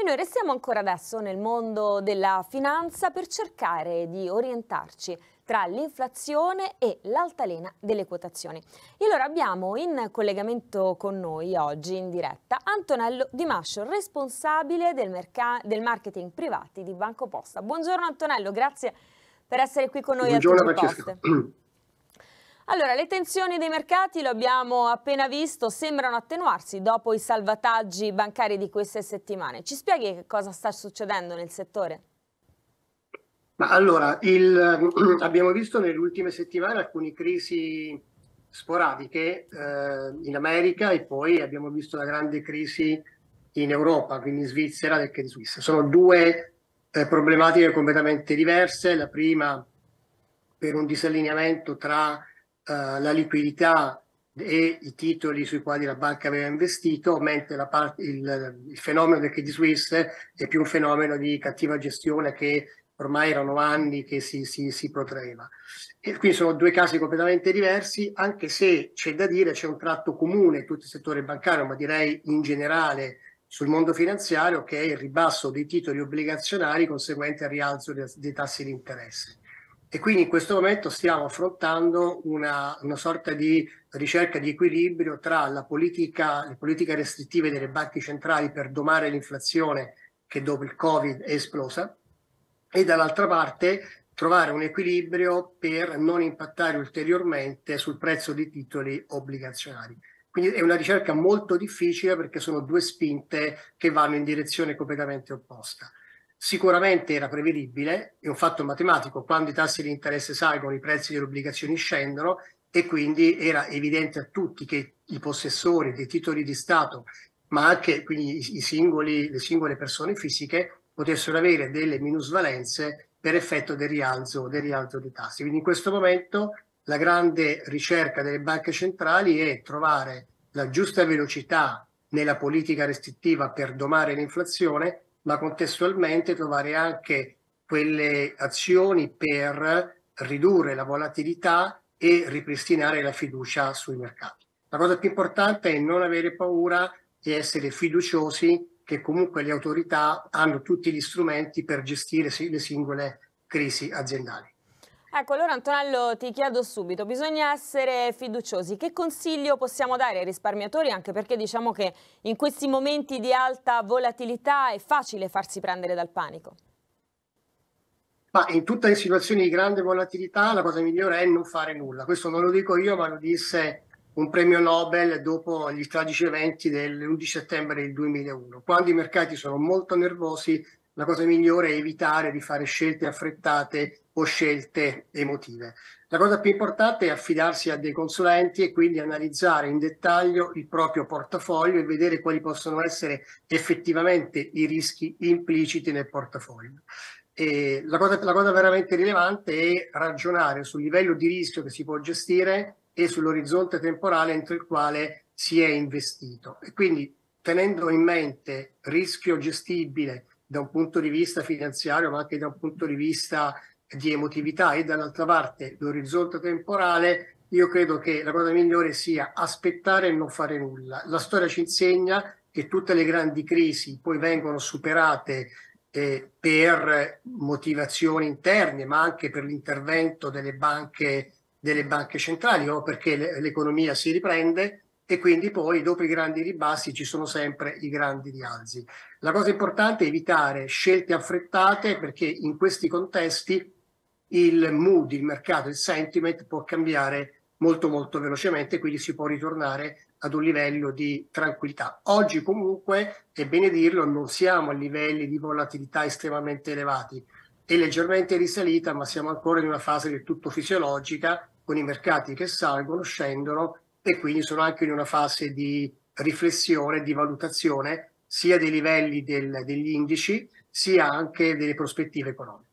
E noi restiamo ancora adesso nel mondo della finanza per cercare di orientarci tra l'inflazione e l'altalena delle quotazioni. E allora abbiamo in collegamento con noi oggi in diretta Antonello Di Mascio, responsabile del, del marketing privati di Banco Posta. Buongiorno Antonello, grazie per essere qui con noi Buongiorno, a Francesca. Allora, le tensioni dei mercati, lo abbiamo appena visto, sembrano attenuarsi dopo i salvataggi bancari di queste settimane. Ci spieghi che cosa sta succedendo nel settore? Ma allora, il, abbiamo visto nelle ultime settimane alcune crisi sporadiche eh, in America e poi abbiamo visto la grande crisi in Europa, quindi in Svizzera del Credit Suisse. Sono due eh, problematiche completamente diverse. La prima per un disallineamento tra la liquidità e i titoli sui quali la banca aveva investito, mentre parte, il, il, fenomeno del Credit Suisse è più un fenomeno di cattiva gestione che ormai erano anni che si, si, si protraeva. E quindi sono due casi completamente diversi, anche se c'è da dire c'è un tratto comune in tutto il settore bancario, ma direi in generale sul mondo finanziario, che è il ribasso dei titoli obbligazionari conseguente al rialzo dei tassi di interesse. E quindi in questo momento stiamo affrontando una, una sorta di ricerca di equilibrio tra la politica, le politiche restrittive delle banche centrali per domare l'inflazione che dopo il Covid è esplosa e dall'altra parte trovare un equilibrio per non impattare ulteriormente sul prezzo dei titoli obbligazionari. Quindi è una ricerca molto difficile perché sono due spinte che vanno in direzione completamente opposta. Sicuramente era prevedibile, è un fatto matematico, quando i tassi di interesse salgono i prezzi delle obbligazioni scendono e quindi era evidente a tutti che i possessori dei titoli di Stato, ma anche quindi i singoli, le singole persone fisiche, potessero avere delle minusvalenze per effetto del rialzo, del rialzo dei tassi. Quindi in questo momento la grande ricerca delle banche centrali è trovare la giusta velocità nella politica restrittiva per domare l'inflazione ma contestualmente trovare anche quelle azioni per ridurre la volatilità e ripristinare la fiducia sui mercati. La cosa più importante è non avere paura e essere fiduciosi che comunque le autorità hanno tutti gli strumenti per gestire le singole crisi aziendali. Ecco, allora Antonello ti chiedo subito, bisogna essere fiduciosi. Che consiglio possiamo dare ai risparmiatori? Anche perché diciamo che in questi momenti di alta volatilità è facile farsi prendere dal panico. Ma in tutte le situazioni di grande volatilità la cosa migliore è non fare nulla. Questo non lo dico io, ma lo disse un premio Nobel dopo gli tragici eventi dell'11 settembre del 2001. Quando i mercati sono molto nervosi, la cosa migliore è evitare di fare scelte affrettate o scelte emotive. La cosa più importante è affidarsi a dei consulenti e quindi analizzare in dettaglio il proprio portafoglio e vedere quali possono essere effettivamente i rischi impliciti nel portafoglio. La cosa, la cosa veramente rilevante è ragionare sul livello di rischio che si può gestire e sull'orizzonte temporale entro il quale si è investito. E quindi tenendo in mente rischio gestibile da un punto di vista finanziario, ma anche da un punto di vista di emotività e dall'altra parte l'orizzonte temporale, io credo che la cosa migliore sia aspettare e non fare nulla. La storia ci insegna che tutte le grandi crisi poi vengono superate eh, per motivazioni interne, ma anche per l'intervento delle banche, delle banche centrali o perché l'economia si riprende e quindi poi dopo i grandi ribassi ci sono sempre i grandi rialzi. La cosa importante è evitare scelte affrettate perché in questi contesti il mood, il mercato, il sentiment può cambiare molto molto velocemente, quindi si può ritornare ad un livello di tranquillità. Oggi comunque, è bene dirlo, non siamo a livelli di volatilità estremamente elevati, è leggermente risalita, ma siamo ancora in una fase del tutto fisiologica, con i mercati che salgono, scendono e quindi sono anche in una fase di riflessione, di valutazione sia dei livelli del, degli indici, sia anche delle prospettive economiche.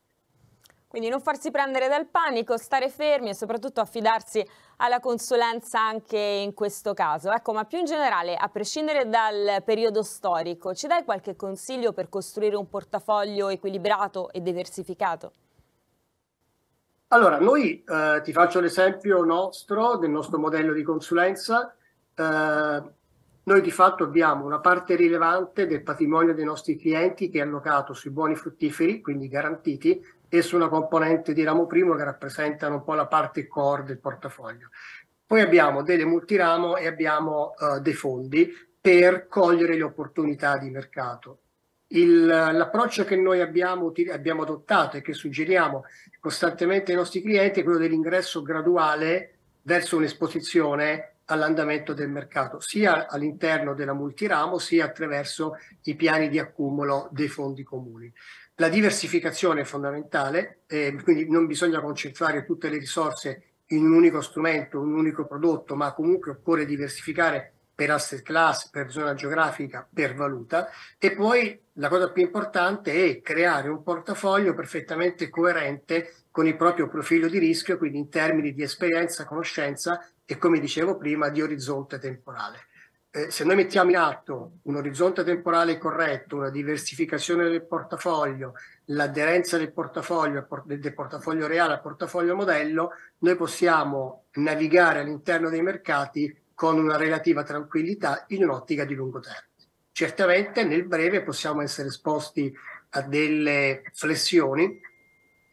Quindi non farsi prendere dal panico, stare fermi e soprattutto affidarsi alla consulenza anche in questo caso. Ecco, ma più in generale, a prescindere dal periodo storico, ci dai qualche consiglio per costruire un portafoglio equilibrato e diversificato? Allora, noi eh, ti faccio l'esempio nostro, del nostro modello di consulenza. Eh, noi di fatto abbiamo una parte rilevante del patrimonio dei nostri clienti che è allocato sui buoni fruttiferi, quindi garantiti, e su una componente di ramo primo che rappresentano un po' la parte core del portafoglio. Poi abbiamo delle multiramo e abbiamo uh, dei fondi per cogliere le opportunità di mercato. L'approccio che noi abbiamo, abbiamo, adottato e che suggeriamo costantemente ai nostri clienti è quello dell'ingresso graduale verso un'esposizione all'andamento del mercato, sia all'interno della multiramo, sia attraverso i piani di accumulo dei fondi comuni. La diversificazione è fondamentale, eh, quindi non bisogna concentrare tutte le risorse in un unico strumento, un unico prodotto, ma comunque occorre diversificare per asset class, per zona geografica, per valuta e poi la cosa più importante è creare un portafoglio perfettamente coerente con il proprio profilo di rischio, quindi in termini di esperienza, conoscenza e come dicevo prima di orizzonte temporale. Eh, se noi mettiamo in atto un orizzonte temporale corretto, una diversificazione del portafoglio, l'aderenza del portafoglio, del portafoglio reale al portafoglio modello, noi possiamo navigare all'interno dei mercati con una relativa tranquillità in un'ottica di lungo termine. Certamente nel breve possiamo essere esposti a delle flessioni,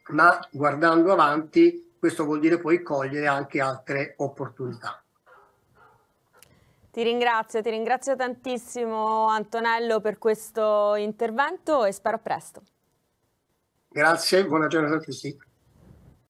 ma guardando avanti questo vuol dire poi cogliere anche altre opportunità. Ti ringrazio, ti ringrazio tantissimo Antonello per questo intervento e spero a presto. Grazie, buona giornata a tutti.